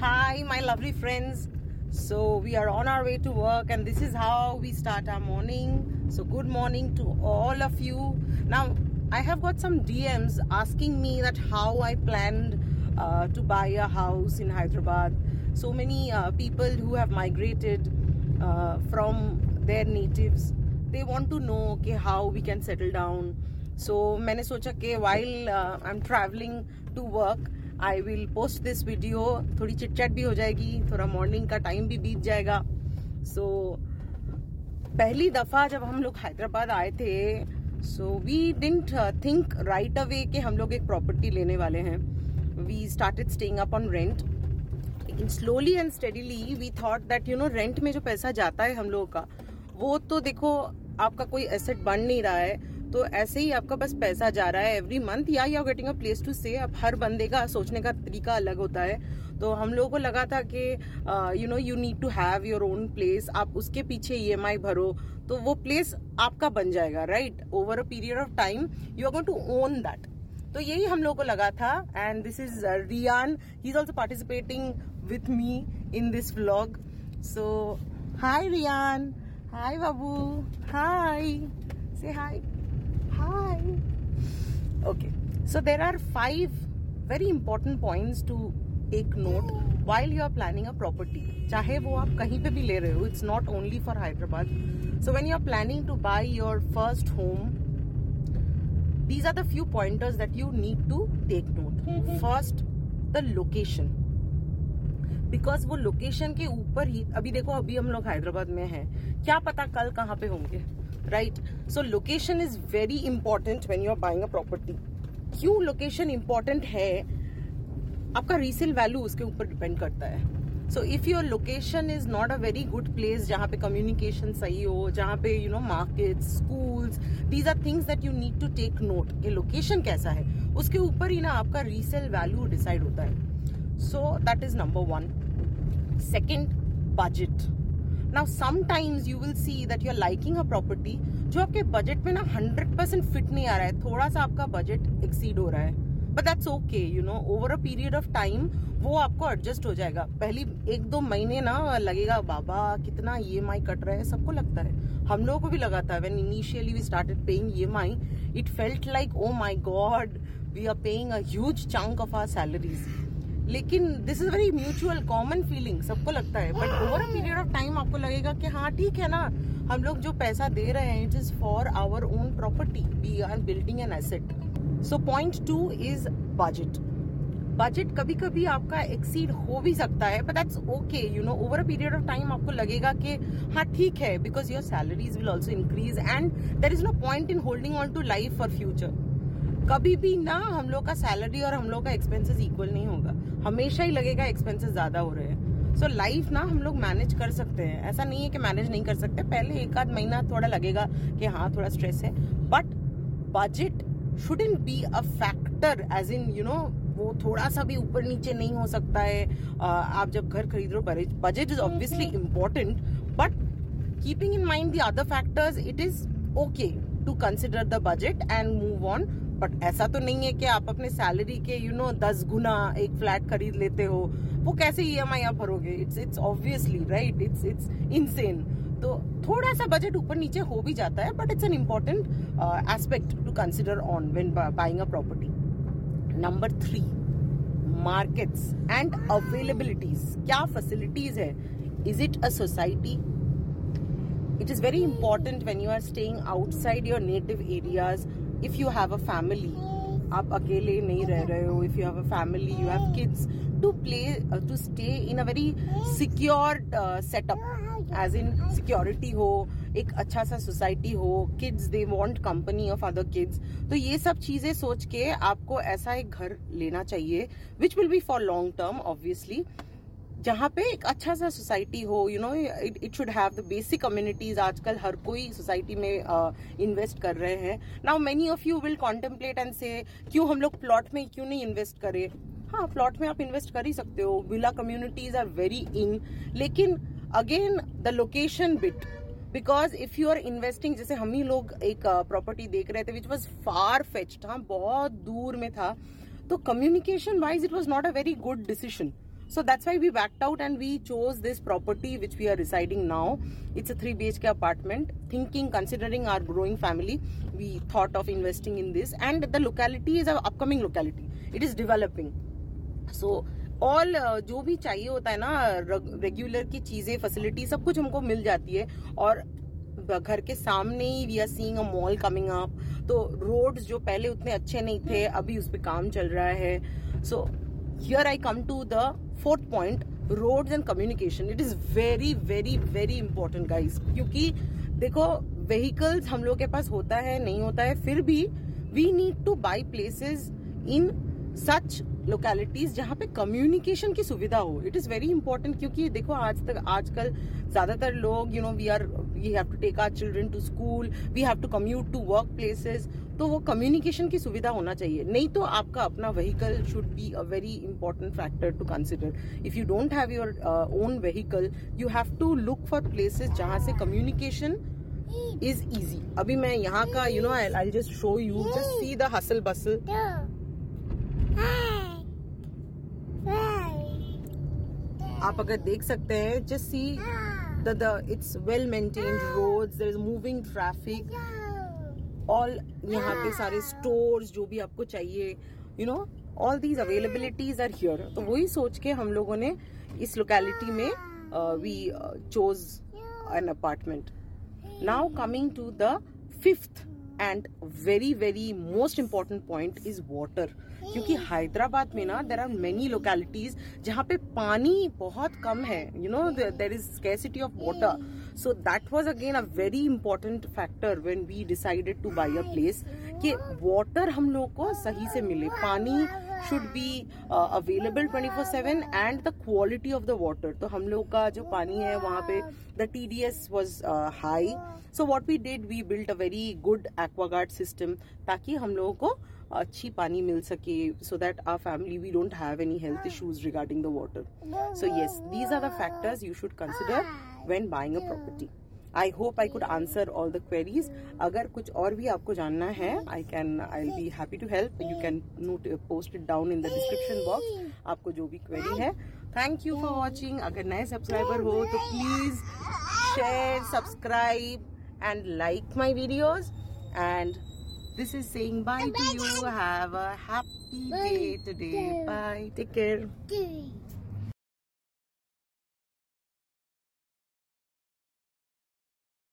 Hi, my lovely friends. So, we are on our way to work, and this is how we start our morning. So, good morning to all of you. Now, I have got some DMs asking me that how I planned uh, to buy a house in Hyderabad. So many uh, people who have migrated uh, from their natives, they want to know okay, how we can settle down. So मैंने सोचा कि while uh, I'm traveling to work, I will post this video थोड़ी chit chat भी हो जाएगी थोड़ा morning का time भी बीत जाएगा। सो so, पहली दफ़ा जब हम लोग हैदराबाद आए थे so we didn't think right away कि हम लोग एक प्रॉपर्टी लेने वाले हैं। We started staying up on rent लेकिन slowly and steadily we thought that you know rent में जो पैसा जाता है हम लोगों का वो तो देखो आपका कोई एसेट बन नहीं रहा है। तो ऐसे ही आपका बस पैसा जा रहा है एवरी मंथ या you getting a place to से अब हर बंदे का सोचने का तरीका अलग होता है। तो हम लोगों को लगा था कि you know you need to have your own place आप उसके पीछे ई e भरो तो वो प्लेस आपका बन जाएगा right over a period of time you are going to own that तो यही हम लोगों को लगा था and this is Riyan he is also participating with me in this vlog so hi Riyan hi Babu hi say hi Hi. Okay, so there are five very important points to take note while you are planning a property. चाहे वो आप कहीं पे भी ले रहे हो it's not only for Hyderabad. So when you are planning to buy your first home, these are the few pointers that you need to take note. First, the location. Because वो लोकेशन के ऊपर ही अभी देखो अभी हम लोग हैदराबाद में हैं क्या पता कल कहाँ पे होंगे right so location is very important when you are buying a property क्यों लोकेशन इंपॉर्टेंट है? आपका रीसेल वैल्यू उसके ऊपर डिपेंड करता है। So if your location is not a very good place जहाँ पे कम्युनिकेशन सही हो, जहाँ पे you know market schools these are things that you need to take note कि लोकेशन कैसा है। उसके ऊपर ही ना आपका रीसेल वैल्यू डिसाइड होता है। So that is number one second budget now sometimes you will see that you are liking a property जो आपके बजट में ना हंड्रेड परसेंट फिट नहीं आ रहा है। थोड़ा सा आपका बजट एक्सीड हो रहा है। But that's okay you know over a period of time वो आपको एडजस्ट हो जाएगा। पहली एक दो महीने ना लगेगा, बाबा, कितना ई एम आई कट रहा है। सबको लगता है। हम लोगों को भी लगा था when initially we started paying E M I it felt like oh my god we are paying a huge chunk of our salaries लेकिन this is very mutual common feeling सबको लगता है। But over a period of time आपको लगेगा कि हाँ ठीक है ना, हम लोग जो पैसा दे रहे हैं it is for our own property we are building an asset so point two is budget budget कभी कभी आपका एक्सीड हो भी सकता है but that's okay you know over a period of time आपको लगेगा कि हाँ ठीक है because your salaries will also increase and there is no point in holding on to life for future कभी भी ना हम लोग का सैलरी और हम लोग का एक्सपेंसेस इक्वल नहीं होगा। हमेशा ही लगेगा एक्सपेंसेस ज़्यादा हो रहे हैं। सो so, लाइफ ना हम लोग मैनेज कर सकते हैं। ऐसा नहीं है कि मैनेज नहीं कर सकते। पहले एक आध महीना थोड़ा लगेगा कि हाँ थोड़ा स्ट्रेस है। But budget should in be a factor as in you know वो थोड़ा सा भी ऊपर नीचे नहीं हो सकता है। आप जब घर खरीद रहे हो budget is obviously important but keeping in mind the other factors it is okay to consider the budget and move on but ऐसा तो नहीं है कि आप अपने सैलरी के यू नो दस गुना एक फ्लैट खरीद लेते हो। वो कैसे ई एम आई आप भरोगे it's it's obviously right it's it's insane तो थोड़ा सा बजट ऊपर नीचे हो भी जाता है but it's an important aspect to consider on when buying a property number three markets and availabilities क्या फैसिलिटीज़ है? Is it a society it is very important when you are staying outside your native areas if you have a family आप अकेले नहीं रह रहे हो if you have a family you have kids to play to stay in a very secure setup as in security हो, एक अच्छा सा सोसाइटी हो kids they want company of other kids तो ये सब चीज़ें सोच के आपको ऐसा एक घर लेना चाहिए which will be for long term obviously जहाँ पे एक अच्छा सा सोसाइटी हो you know it should have the basic communities आजकल हर कोई सोसाइटी में इन्वेस्ट uh, कर रहे हैं। Now many of you will contemplate and say क्यों हम लोग प्लॉट में क्यों नहीं इन्वेस्ट करें? हाँ प्लॉट में आप इन्वेस्ट कर ही सकते हो। Villa communities are very in लेकिन again the location bit because if you are investing जैसे हम ही लोग एक प्रॉपर्टी uh, देख रहे थे विच वॉज़ फार फेच्ड हाँ बहुत दूर में था तो communication wise it was not a very good decision So that's why we backed out and we chose this property which we are residing now. It's a 3 BHK apartment. Thinking, considering our growing family, we thought of investing in this. And the locality is an upcoming locality. It is developing. So all uh, जो भी चाहिए होता है ना regular की चीज़ें facility सब कुछ हमको मिल जाती है और घर के सामने ही we are seeing a mall coming up तो रोड्स जो पहले उतने अच्छे नहीं थे अभी उस पर काम चल रहा है so here I come to the fourth point road and communication it is very very very important guys क्योंकि देखो व्हीकल्स हम लोग के पास होता है, नहीं होता है, फिर भी we need to buy places in such localities जहाँ पे कम्युनिकेशन की सुविधा हो इट इज़ वेरी इंपॉर्टेंट क्योंकि देखो आज तक आजकल ज़्यादातर लोग you know we are we have to take our children to school we have to commute to work places तो वो कम्युनिकेशन की सुविधा होना चाहिए। नहीं तो आपका अपना vehicle should be a very important factor to consider if you don't have your own vehicle you have to look for places जहाँ से कम्युनिकेशन इज़ इजी अभी मैं यहाँ का you know I just show you just see the hustle bustle आप अगर देख सकते हैं just see the it's well maintained road there is moving traffic all यहाँ पे सारे स्टोर्स जो भी आपको चाहिए you know all these availabilities are here तो वही सोच के हम लोगों ने इस लोकेलिटी में we chose an apartment now coming to the fifth and very very most important point is water क्योंकि हैदराबाद में ना देर आर मेनी लोकेलिटीज जहाँ पे पानी बहुत कम है you know there is scarcity of water so that was again a very important factor when we decided to buy a place कि वाटर हम लोग को सही से मिले, पानी should be available twenty four seven and the quality of the water तो हम लोग का जो पानी है, वहाँ पे the T D S was high so what we did we built a very good Aquaguard system ताकि हम लोगों को अच्छी पानी मिल सके so that our family we don't have any health issues regarding the water so yes these are the factors you should consider when buying a property I hope I could answer all the queries अगर कुछ और भी आपको जानना है I can I be happy to help you can not post it down in the description box आपको जो भी क्वेरी है. थैंक यू फॉर वॉचिंग अगर नए सब्सक्राइबर हो तो please share subscribe and like my videos and this is saying bye to you. Have a happy day today. Bye. Take care.